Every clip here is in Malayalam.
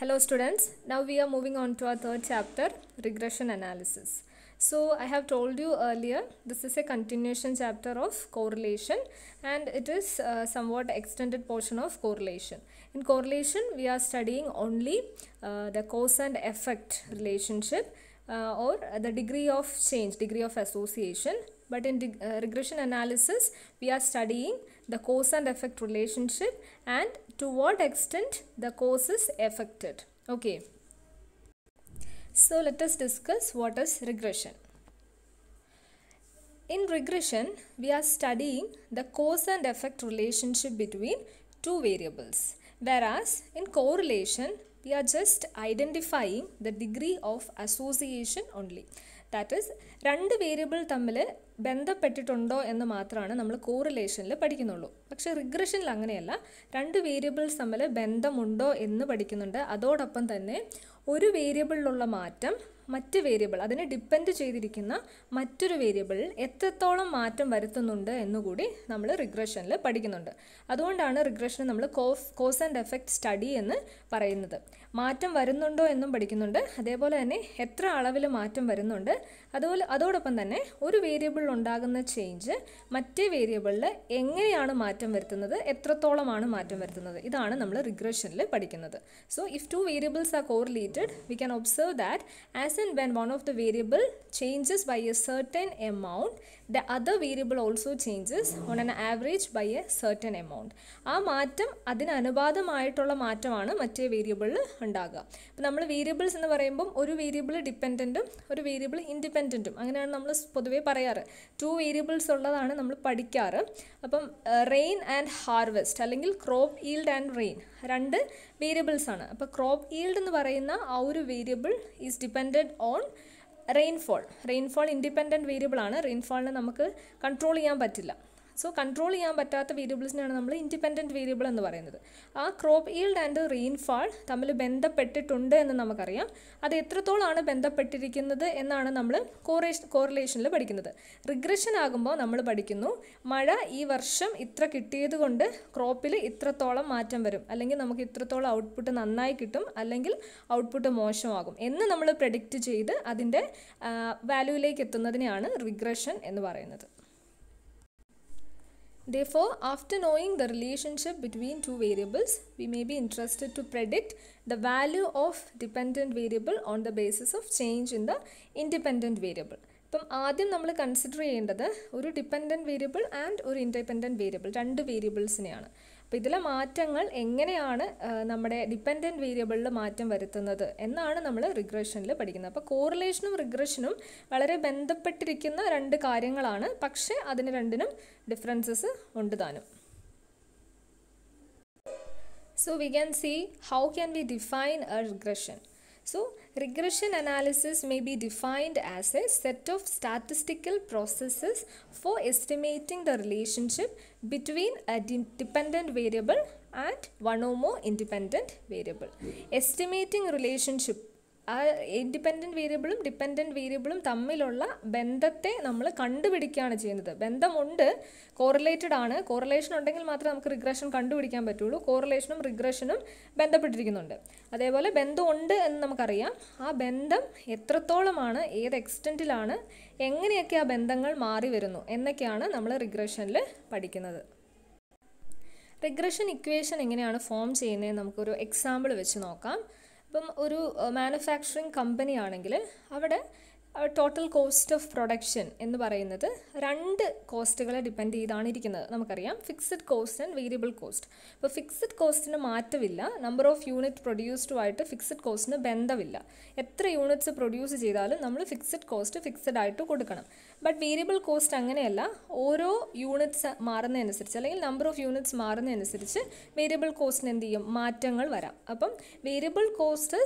Hello students, now we are moving on to our third chapter, regression analysis. So I have told you earlier, this is a continuation chapter of correlation and it is uh, somewhat extended portion of correlation. In correlation, we are studying only uh, the cause and effect relationship uh, or the degree of change, degree of association. But in uh, regression analysis, we are studying the cause and effect relationship and to what extent the cause is affected. Okay. So let us discuss what is regression. In regression, we are studying the cause and effect relationship between two variables. Whereas in correlation, we are just identifying the degree of association only. That is രണ്ട് വേരിയബിൾ തമ്മിൽ ബന്ധപ്പെട്ടിട്ടുണ്ടോ എന്ന് മാത്രമാണ് നമ്മൾ കോറിലേഷനിൽ പഠിക്കുന്നുള്ളൂ. പക്ഷേ റിഗ്രഷനിൽ അങ്ങനെയല്ല. രണ്ട് വേരിയബിൾസ് തമ്മിൽ ബന്ധമുണ്ടോ എന്ന് പഠിക്കുന്നുണ്ട്. അതോടൊപ്പം തന്നെ ഒരു വേരിയബിളിലുള്ള മാറ്റം മറ്റ് വേരിയബിൾ അതിനെ ഡിപ്പെൻഡ് ചെയ്തിരിക്കുന്ന മറ്റൊരു വേരിയബിളിൽ എത്രത്തോളം മാറ്റം വരുത്തുന്നുണ്ട് എന്നുകൂടി നമ്മൾ റിഗ്രഷനിൽ പഠിക്കുന്നുണ്ട്. അതുകൊണ്ടാണ് റിഗ്രഷൻ നമ്മൾ cause cause and effect study എന്ന് പറയുന്നത്. മാറ്റം വരുന്നുണ്ടോ എന്നും പഠിക്കുന്നുണ്ട്. അതേപോലെ തന്നെ എത്ര അളവിൽ മാറ്റം വരുന്നുണ്ട്. അതുപോലെ അതോടൊപ്പം തന്നെ ഒരു വേരിയബിളിൽ ഉണ്ടാകുന്ന ചേഞ്ച് മറ്റേ വേരിയബിളിൽ എങ്ങനെയാണ് മാറ്റം വരുത്തുന്നത് എത്രത്തോളമാണ് മാറ്റം വരുത്തുന്നത്. ഇതാണ് നമ്മൾ റിഗ്രഷനിൽ പഠിക്കുന്നത്. So if two variables are correlated we can observe that as and when one of the variable changes by a certain amount, the other variable also changes on an average by a certain amount. ആ മാറ്റം അതിനനുപാതമായിട്ടുള്ള മാറ്റമാണ് മറ്റേ വേരിയബിളിൽ ഉണ്ടാകുക. അപ്പോൾ നമ്മൾ വേരിയബിൾസ് എന്ന് പറയുമ്പം ഒരു വേരിയബിൾ ഡിപ്പെൻഡന്റും ഒരു വേരിയബിൾ ഇൻഡിപെൻഡന്റും അങ്ങനെയാണ് നമ്മൾ പൊതുവേ പറയാറ്. ടു വേരിയബിൾസ് ഉള്ളതാണ് നമ്മൾ പഠിക്കാറ്. അപ്പം റെയിൻ ആൻഡ് ഹാർവെസ്റ്റ് അല്ലെങ്കിൽ ക്രോപ്പ് ഈൽഡ് ആൻഡ് റെയിൻ രണ്ട് വേരിയബിൾസ് ആണ്. അപ്പോൾ ക്രോപ്പ് ഈൽഡ് എന്ന് പറയുന്ന ആ ഒരു variable is depended on rainfall rainfall independent variable ആണ്. റെയിൻഫോളിനെ നമുക്ക് കൺട്രോൾ ചെയ്യാൻ പറ്റില്ല. സോ കൺട്രോൾ ചെയ്യാൻ പറ്റാത്ത വേരിയബിൾസിനാണ് നമ്മൾ ഇൻഡിപെൻഡന്റ് വേരിയബിൾ എന്ന് പറയുന്നത്. ആ ക്രോപ്പ് ഈൽഡ് ആൻഡ് റെയിൻഫാൾ തമ്മിൽ ബന്ധപ്പെട്ടിട്ടുണ്ട് എന്ന് നമുക്കറിയാം. അത് എത്രത്തോളമാണ് ബന്ധപ്പെട്ടിരിക്കുന്നത് എന്നാണ് നമ്മൾ കോറേഷൻ കോറിലേഷനിൽ പഠിക്കുന്നത്. റിഗ്രഷൻ ആകുമ്പോൾ നമ്മൾ പഠിക്കുന്നു മഴ ഈ വർഷം ഇത്ര കിട്ടിയത് കൊണ്ട് ക്രോപ്പിൽ ഇത്രത്തോളം മാറ്റം വരും. അല്ലെങ്കിൽ നമുക്ക് ഇത്രത്തോളം ഔട്ട്പുട്ട് നന്നായി കിട്ടും അല്ലെങ്കിൽ ഔട്ട്പുട്ട് മോശമാകും എന്ന് നമ്മൾ പ്രഡിക്റ്റ് ചെയ്ത് അതിന്റെ വാല്യൂയിലേക്ക് എത്തുന്നതിനെയാണ് റിഗ്രഷൻ എന്ന് പറയുന്നത്. Therefore, after knowing the relationship between two variables, we may be interested to predict the value of dependent variable on the basis of change in the independent variable. ഇപ്പം ആദ്യം നമ്മൾ കൺസിഡർ ചെയ്യേണ്ടത് ഒരു ഡിപ്പെൻഡന്റ് വേരിയബിൾ ആൻഡ് ഒരു ഇൻഡിപെൻഡന്റ് വേരിയബിൾ രണ്ട് വേരിയബിൾസിനെയാണ് അപ്പോൾ ഇതിലെ മാറ്റങ്ങൾ എങ്ങനെയാണ് നമ്മുടെ ഡിപ്പെൻഡന്റ് വേരിയബിളിൽ മാറ്റം വരുത്തുന്നത് എന്നാണ് നമ്മൾ റിഗ്രഷനിൽ പഠിക്കുന്നത്. അപ്പോൾ കോറിലേഷനും റിഗ്രഷനും വളരെ ബന്ധപ്പെട്ടിരിക്കുന്ന രണ്ട് കാര്യങ്ങളാണ്. പക്ഷേ അതിന് രണ്ടിനും ഡിഫറൻസസ് ഉണ്ട് താനും. So we can see how can we define a regression. So regression analysis may be defined as a set of statistical processes for estimating the relationship between a de- dependent variable and one or more independent variable. Estimating relationship ആ ഇൻഡിപെൻഡന്റ് വേരിയബിളും ഡിപ്പെൻഡന്റ് വേരിയബിളും തമ്മിലുള്ള ബന്ധത്തെ നമ്മൾ കണ്ടുപിടിക്കുകയാണ് ചെയ്യുന്നത്. ബന്ധമുണ്ട് കോറിലേറ്റഡ് ആണ്. കോറിലേഷൻ ഉണ്ടെങ്കിൽ മാത്രമേ നമുക്ക് റിഗ്രഷൻ കണ്ടുപിടിക്കാൻ പറ്റുള്ളൂ. കോറിലേഷനും റിഗ്രഷനും ബന്ധപ്പെട്ടിരിക്കുന്നുണ്ട്. അതേപോലെ ബന്ധമുണ്ട് എന്ന് നമുക്കറിയാം. ആ ബന്ധം എത്രത്തോളമാണ് ഏത് എക്സ്റ്റന്റിലാണ് എങ്ങനെയൊക്കെ ആ ബന്ധങ്ങൾ മാറി വരുന്നു എന്നൊക്കെയാണ് നമ്മൾ റിഗ്രഷനിൽ പഠിക്കുന്നത്. റിഗ്രഷൻ ഇക്വേഷൻ എങ്ങനെയാണ് ഫോം ചെയ്യുന്നത് നമുക്കൊരു എക്സാമ്പിൾ വെച്ച് നോക്കാം. ഇപ്പം ഒരു മാനുഫാക്ചറിങ് കമ്പനി ആണെങ്കിൽ അവിടെ ടോട്ടൽ കോസ്റ്റ് ഓഫ് പ്രൊഡക്ഷൻ എന്ന് പറയുന്നത് രണ്ട് കോസ്റ്റുകളെ ഡിപ്പെൻഡ് ചെയ്താണ് ഇരിക്കുന്നത് നമുക്കറിയാം fixed cost and variable cost ഇപ്പോൾ ഫിക്സഡ് കോസ്റ്റിന് മാറ്റമില്ല. നമ്പർ ഓഫ് യൂണിറ്റ് പ്രൊഡ്യൂസ്ഡുമായിട്ട് ഫിക്സഡ് കോസ്റ്റിന് ബന്ധമില്ല. എത്ര യൂണിറ്റ്സ് പ്രൊഡ്യൂസ് ചെയ്താലും നമ്മൾ ഫിക്സഡ് കോസ്റ്റ് ഫിക്സഡ് ആയിട്ട് കൊടുക്കണം. ബട്ട് വേരിയബിൾ കോസ്റ്റ് അങ്ങനെയല്ല. ഓരോ യൂണിറ്റ്സ് മാറുന്നതനുസരിച്ച് അല്ലെങ്കിൽ നമ്പർ ഓഫ് യൂണിറ്റ്സ് മാറുന്നതനുസരിച്ച് വേരിയബിൾ കോസ്റ്റിന് എന്ത് ചെയ്യും? മാറ്റങ്ങൾ വരാം. അപ്പം variable cost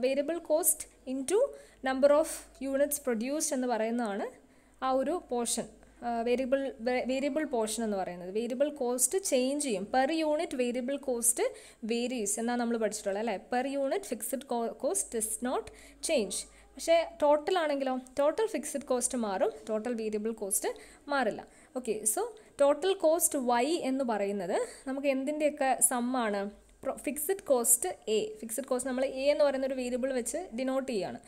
variable cost into number of units produced എന്ന് പറയുന്നതാണ് ആ ഒരു പോർഷൻ വേരിയബിൾ വേരിയബിൾ പോർഷൻ എന്ന് പറയുന്നത്. വേരിയബിൾ കോസ്റ്റ് ചേഞ്ച് ചെയ്യും. Per unit variable cost varies എന്നാണ് നമ്മൾ പഠിച്ചിട്ടുള്ളത് അല്ലേ? Per unit fixed cost does not change പക്ഷേ ടോട്ടൽ ആണെങ്കിലോ? ടോട്ടൽ ഫിക്സഡ് കോസ്റ്റ് മാറും ടോട്ടൽ വേരിയബിൾ കോസ്റ്റ് മാറില്ല. Okay so total cost Y എന്ന് പറയുന്നത് നമുക്ക് എന്തിന്റെയൊക്കെ സമ്മാണ് fixed cost A fixed cost നമ്മൾ എ എന്ന് പറയുന്ന ഒരു വേരിയബിൾ വെച്ച് ഡിനോട്ട് ചെയ്യുകയാണ്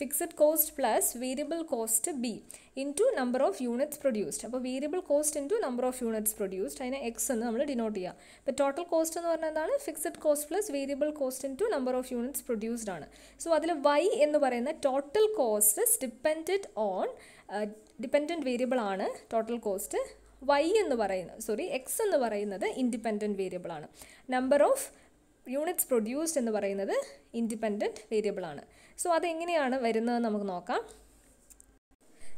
fixed cost plus variable cost B into number of units produced അപ്പോൾ variable cost into number of units produced അതിനെ എക്സ് എന്ന് നമ്മൾ ഡിനോട്ട് ചെയ്യുക ഇപ്പോൾ ടോട്ടൽ കോസ്റ്റ് എന്ന് പറഞ്ഞാൽ എന്താണ്? Fixed cost plus variable cost into number of units produced ആണ്. സോ അതിൽ വൈ എന്ന് പറയുന്ന total cost depended on dependent variable ആണ് ടോട്ടൽ കോസ്റ്റ് വൈ എന്ന് പറയുന്നത് സോറി എക്സ് എന്ന് പറയുന്നത് ഇൻഡിപെൻഡന്റ് വേരിയബിൾ ആണ്. നമ്പർ ഓഫ് യൂണിറ്റ്സ് പ്രൊഡ്യൂസ്ഡ് എന്ന് പറയുന്നത് ഇൻഡിപെൻഡന്റ് വേരിയബിളാണ് സോ അതെങ്ങനെയാണ് വരുന്നതെന്ന് നമുക്ക് നോക്കാം.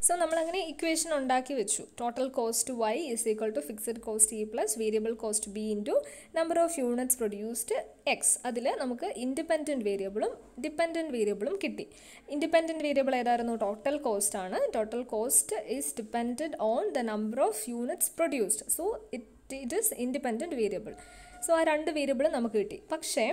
സോ നമ്മളങ്ങനെ ഇക്വേഷൻ ഉണ്ടാക്കി വെച്ചു. Total cost Y is equal to fixed cost E plus variable cost B into number of units produced X അതിൽ നമുക്ക് ഇൻഡിപെൻഡന്റ് വേരിയബിളും ഡിപ്പെൻഡന്റ് വേരിയബിളും കിട്ടി. ഇൻഡിപെൻഡന്റ് വേരിയബിൾ ഏതായിരുന്നു? ടോട്ടൽ കോസ്റ്റ് ആണ്. Total cost is depend on the number of units produced so it it is independent variable so ആ രണ്ട് വേരിയബിൾ നമുക്ക് കിട്ടി. പക്ഷേ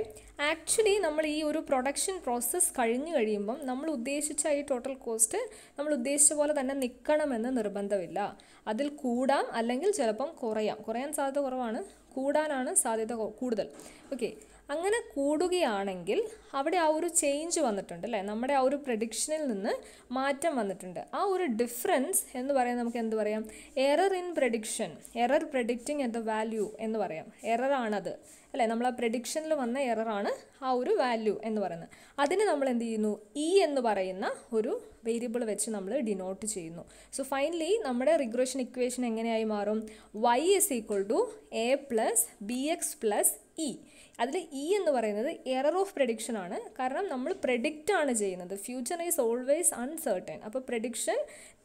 ആക്ച്വലി നമ്മൾ ഈ ഒരു പ്രൊഡക്ഷൻ പ്രോസസ്സ് കഴിഞ്ഞ് കഴിയുമ്പം നമ്മൾ ഉദ്ദേശിച്ച ഈ ടോട്ടൽ കോസ്റ്റ് നമ്മൾ ഉദ്ദേശിച്ച പോലെ തന്നെ നിൽക്കണമെന്ന് നിർബന്ധമില്ല. അതിൽ കൂടാം അല്ലെങ്കിൽ ചിലപ്പം കുറയാം. കുറയാൻ സാധ്യത കുറവാണ്. കൂടാനാണ് സാധ്യത കൂടുതൽ. ഓക്കെ അങ്ങനെ കൂടുകയാണെങ്കിൽ അവിടെ ആ ഒരു ചേഞ്ച് വന്നിട്ടുണ്ട് അല്ലേ? നമ്മുടെ ആ ഒരു പ്രഡിക്ഷനിൽ നിന്ന് മാറ്റം വന്നിട്ടുണ്ട്. ആ ഒരു ഡിഫറൻസ് എന്ന് പറയാൻ നമുക്ക് എന്ത് പറയാം? Error in prediction error predicting at the value എന്ന് പറയാം. എററാണത് അല്ലേ? നമ്മൾ ആ പ്രഡിക്ഷനിൽ വന്ന എററാണ് ആ ഒരു വാല്യൂ എന്ന് പറയുന്നത്. അതിന് നമ്മൾ എന്ത് ചെയ്യുന്നു? ഇ എന്ന് പറയുന്ന ഒരു വേരിയബിൾ വെച്ച് നമ്മൾ ഡിനോട്ട് ചെയ്യുന്നു. സോ ഫൈനലി നമ്മുടെ റിഗ്രഷൻ ഇക്വേഷൻ എങ്ങനെയായി മാറും? Y is equal to A plus B X plus E അതിൽ ഇ എന്ന് പറയുന്നത് എറർ ഓഫ് പ്രഡിക്ഷൻ ആണ്. കാരണം നമ്മൾ പ്രഡിക്റ്റ് ആണ് ചെയ്യുന്നത്. ഫ്യൂച്ചർ ഈസ് ഓൾവേസ് അൺസേർട്ടൺ അപ്പോൾ പ്രഡിക്ഷൻ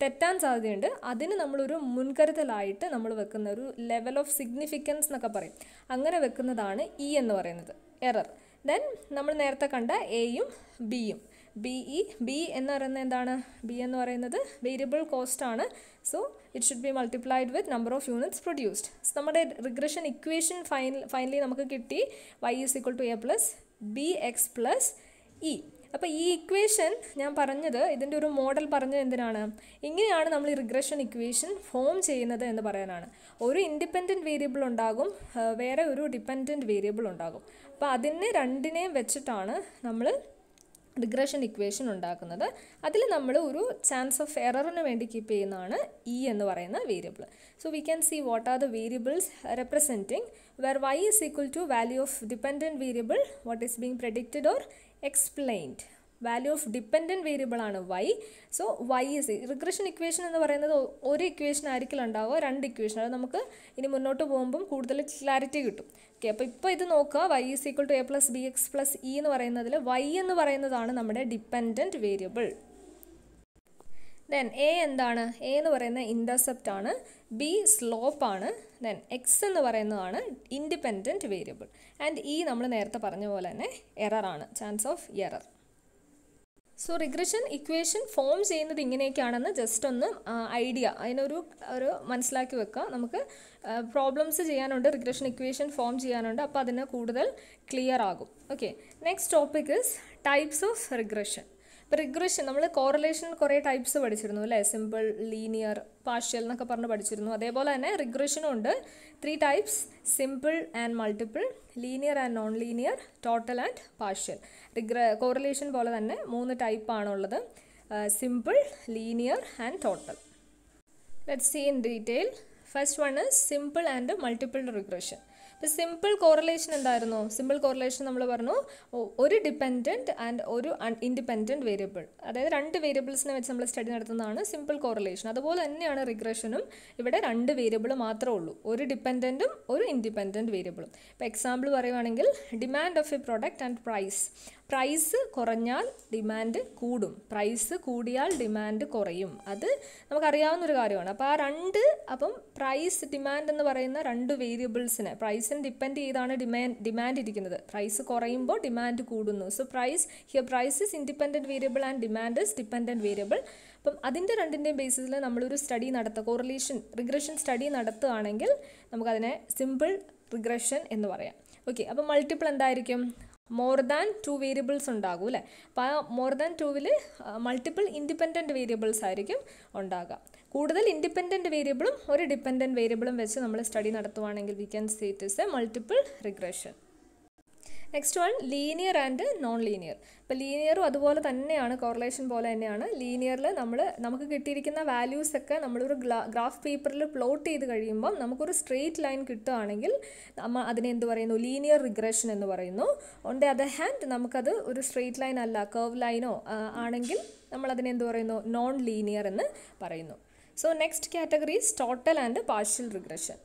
തെറ്റാൻ സാധ്യതയുണ്ട്. അതിന് നമ്മളൊരു മുൻകരുതലായിട്ട് നമ്മൾ വെക്കുന്ന ഒരു ലെവൽ ഓഫ് സിഗ്നിഫിക്കൻസ് എന്നൊക്കെ പറയും. അങ്ങനെ വെക്കുന്നതാണ് ഇ എന്ന് പറയുന്നത്. എറർ ദെൻ നമ്മൾ നേരത്തെ കണ്ട എയും ബിയും ബി ഇ ബി എന്ന് പറയുന്നത് എന്താണ്? ബി എന്ന് പറയുന്നത് വേരിയബിൾ കോസ്റ്റ് ആണ്. So it should be multiplied with number of units produced നമ്മുടെ റിഗ്രഷൻ ഇക്വേഷൻ ഫൈനൽ ഫൈനലി നമുക്ക് കിട്ടി. Y is equal to A plus B X plus E അപ്പോൾ ഈ ഇക്വേഷൻ ഞാൻ പറഞ്ഞത് ഇതിന്റെ ഒരു മോഡൽ പറഞ്ഞത് എന്തിനാണ്? ഇങ്ങനെയാണ് നമ്മൾ ഈ റിഗ്രഷൻ ഇക്വേഷൻ ഫോം ചെയ്യുന്നത് എന്ന് പറയാനാണ്. ഒരു ഇൻഡിപെൻഡന്റ് വേരിയബിൾ ഉണ്ടാകും വേറെ ഒരു ഡിപ്പെൻഡന്റ് വേരിയബിൾ ഉണ്ടാകും. അപ്പോൾ അതിനെ രണ്ടിനെയും വെച്ചിട്ടാണ് നമ്മൾ റിഗ്രഷൻ ഇക്വേഷൻ ഉണ്ടാക്കുന്നത്. അതിൽ നമ്മൾ ഒരു ചാൻസ് ഓഫ് എററിന് വേണ്ടി കീപ്പ് ചെയ്യുന്നതാണ് ഇ എന്ന് പറയുന്ന variable so we can see what are the variables representing where Y is equal to value of dependent variable what is being predicted or explained value of dependent variable ആണ് Y so Y is regression equation എന്ന് പറയുന്നത് ഒരു ഇക്വേഷൻ ആയിരിക്കില്ല ഉണ്ടാവുക രണ്ട് ഇക്വേഷൻ അത് നമുക്ക് ഇനി മുന്നോട്ട് പോകുമ്പം കൂടുതൽ ക്ലാരിറ്റി കിട്ടും. ഓക്കെ അപ്പോൾ ഇപ്പോൾ ഇത് നോക്കുക. Y is equal to A plus B X plus E എന്ന് പറയുന്നതിൽ വൈ എന്ന് പറയുന്നതാണ് നമ്മുടെ ഡിപ്പെൻഡന്റ് വേരിയബിൾ ദെൻ എ എന്താണ്? എ എന്ന് പറയുന്ന ഇന്റർസെപ്റ്റ് ആണ്. ബി സ്ലോപ്പ് ആണ്. ദെൻ എക്സ് എന്ന് പറയുന്നതാണ് ഇൻഡിപെൻഡന്റ് വേരിയബിൾ ആൻഡ് ഇ നമ്മൾ നേരത്തെ പറഞ്ഞ പോലെ തന്നെ എററാണ് chance of error so regression equation form ചെയ്യുന്നത് ഇങ്ങനെയൊക്കെയാണെന്ന് ജസ്റ്റ് ഒന്ന് ഐഡിയ അതിനൊരു ഒരു മനസ്സിലാക്കി വെക്കുക നമുക്ക് പ്രോബ്ലംസ് ചെയ്യാനുണ്ട് റിഗ്രഷൻ ഇക്വേഷൻ ഫോം ചെയ്യാനുണ്ട് അപ്പോൾ അതിന് കൂടുതൽ ക്ലിയർ ആകും. Okay next topic is types of regression regression നമ്മൾ കോറിലേഷൻ കുറേ ടൈപ്സ് പഠിച്ചിരുന്നു അല്ലേ? സിമ്പിൾ ലീനിയർ പാർഷ്യൽ എന്നൊക്കെ പറഞ്ഞ് പഠിച്ചിരുന്നു. അതേപോലെ തന്നെ റിഗ്രഷനും ഉണ്ട്. Three types simple and multiple linear and non linear total and partial റിഗ്ര correlation പോലെ തന്നെ മൂന്ന് ടൈപ്പാണുള്ളത് simple linear and total let see in detail first one is simple and multiple regression ഇപ്പോൾ സിമ്പിൾ കോറിലേഷൻ എന്തായിരുന്നു? സിമ്പിൾ കോറിലേഷൻ നമ്മൾ പറഞ്ഞു ഒരു ഡിപ്പെൻഡന്റ് ആൻഡ് ഒരു ഇൻഡിപെൻഡന്റ് വേരിയബിൾ അതായത് രണ്ട് വേരിയബിൾസിനെ വെച്ച് നമ്മൾ സ്റ്റഡി നടത്തുന്നതാണ് സിമ്പിൾ കോറിലേഷൻ അതുപോലെ തന്നെയാണ് റിഗ്രഷനും ഇവിടെ രണ്ട് വേരിയബിൾ മാത്രമേ ഉള്ളൂ. ഒരു ഡിപ്പെൻഡന്റും ഒരു ഇൻഡിപെൻഡന്റ് വേരിയബിളും ഇപ്പോൾ എക്സാമ്പിൾ പറയുവാണെങ്കിൽ demand of a product and price price കുറഞ്ഞാൽ ഡിമാൻഡ് കൂടും. പ്രൈസ് കൂടിയാൽ ഡിമാൻഡ് കുറയും. അത് നമുക്കറിയാവുന്ന ഒരു കാര്യമാണ്. അപ്പോൾ ആ രണ്ട് അപ്പം പ്രൈസ് ഡിമാൻഡ് എന്ന് പറയുന്ന രണ്ട് വേരിയബിൾസിനെ പ്രൈസിന് ഡിപ്പെൻഡ് ചെയ്താണ് ഡിമാൻഡ് ഡിമാൻഡ് ഇരിക്കുന്നത്. പ്രൈസ് കുറയുമ്പോൾ ഡിമാൻഡ് കൂടുന്നു. So price here price is independent variable and demand is dependent variable. അപ്പം അതിന്റെ രണ്ടിന്റെയും ബേസിസിൽ നമ്മളൊരു സ്റ്റഡി നടത്തുക കോറിലേഷൻ റിഗ്രഷൻ സ്റ്റഡി നടത്തുകയാണെങ്കിൽ നമുക്കതിനെ സിമ്പിൾ റിഗ്രഷൻ എന്ന് പറയാം. ഓക്കെ അപ്പം മൾട്ടിപ്പിൾ എന്തായിരിക്കും? മോർ ദാൻ ടു വേരിയബിൾസ് ഉണ്ടാകും അല്ലേ? അപ്പോൾ ആ മോർ ദാൻ ടൂവിൽ മൾട്ടിപ്പിൾ ഇൻഡിപെൻഡന്റ് വേരിയബിൾസ് ആയിരിക്കും ഉണ്ടാകുക. കൂടുതൽ ഇൻഡിപെൻഡന്റ് വേരിയബിളും ഒരു ഡിപ്പെൻഡന്റ് വേരിയബിളും വെച്ച് നമ്മൾ study നടത്തുവാണെങ്കിൽ we can see it is a multiple regression next one linear and non linear ഇപ്പോൾ ലീനിയറും അതുപോലെ തന്നെയാണ് കോറിലേഷൻ പോലെ തന്നെയാണ്. ലീനിയറിൽ നമ്മൾ നമുക്ക് കിട്ടിയിരിക്കുന്ന വാല്യൂസ് ഒക്കെ നമ്മളൊരു ഗ്രാഫ് പേപ്പറിൽ പ്ലോട്ട് ചെയ്ത് കഴിയുമ്പം നമുക്കൊരു സ്ട്രെയിറ്റ് ലൈൻ കിട്ടുകയാണെങ്കിൽ നമ്മൾ അതിനെ എന്ത് പറയുന്നു? ലീനിയർ റിഗ്രഷൻ എന്ന് പറയുന്നു. ഓൺ ദി അതർ ഹാൻഡ് നമുക്കത് ഒരു സ്ട്രെയിറ്റ് ലൈൻ അല്ല കർവ് ലൈനോ ആണെങ്കിൽ എന്ത് പറയുന്നു? നോൺ ലീനിയർ എന്ന് പറയുന്നു. So next category is total and partial regression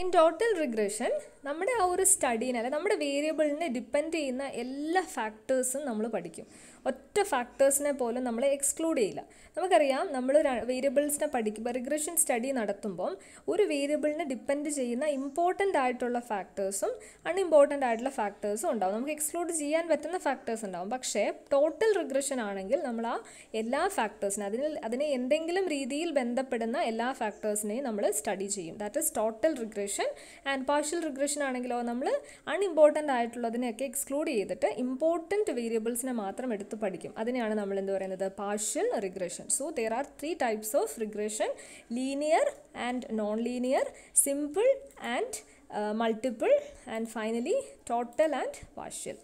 in total regression നമ്മുടെ ആ ഒരു സ്റ്റഡീനെ അല്ലെ നമ്മുടെ വേരിയബിളിനെ ഡിപ്പെൻഡ് ചെയ്യുന്ന എല്ലാ ഫാക്ടേഴ്സും നമ്മൾ പഠിക്കും. ഒറ്റ ഫാക്ടേഴ്സിനെ പോലും നമ്മൾ എക്സ്ക്ലൂഡ് ചെയ്യില്ല. നമുക്കറിയാം നമ്മൾ വേരിയബിൾസിനെ പഠിക്കുമ്പോൾ റിഗ്രഷൻ സ്റ്റഡി നടത്തുമ്പം ഒരു വേരിയബിളിനെ ഡിപ്പെൻഡ് ചെയ്യുന്ന ഇമ്പോർട്ടന്റ് ആയിട്ടുള്ള ഫാക്ടേഴ്സും അൺഇമ്പോർട്ടന്റ് ആയിട്ടുള്ള ഫാക്ടേഴ്സും ഉണ്ടാവും. നമുക്ക് എക്സ്ക്ലൂഡ് ചെയ്യാൻ പറ്റുന്ന ഫാക്ടേഴ്സ് ഉണ്ടാവും. പക്ഷേ ടോട്ടൽ റിഗ്രഷൻ ആണെങ്കിൽ നമ്മൾ ആ എല്ലാ ഫാക്ടേഴ്സിനും അതിന് അതിനെ എന്തെങ്കിലും രീതിയിൽ ബന്ധപ്പെടുന്ന എല്ലാ ഫാക്ടേഴ്സിനെയും നമ്മൾ സ്റ്റഡി ചെയ്യും. That is total regression and partial regression ആണെങ്കിലോ നമ്മൾ അൺഇമ്പോർട്ടന്റ് ആയിട്ടുള്ളതിനെയൊക്കെ എക്സ്ക്ലൂഡ് ചെയ്തിട്ട് ഇമ്പോർട്ടന്റ് വേരിയബിൾസിനെ മാത്രം എടുത്ത് പഠിക്കും. അതിനെയാണ് നമ്മൾ എന്ത് പറയുന്നത്? Partial regression so there are three types of regression linear and non linear simple and multiple and finally total and partial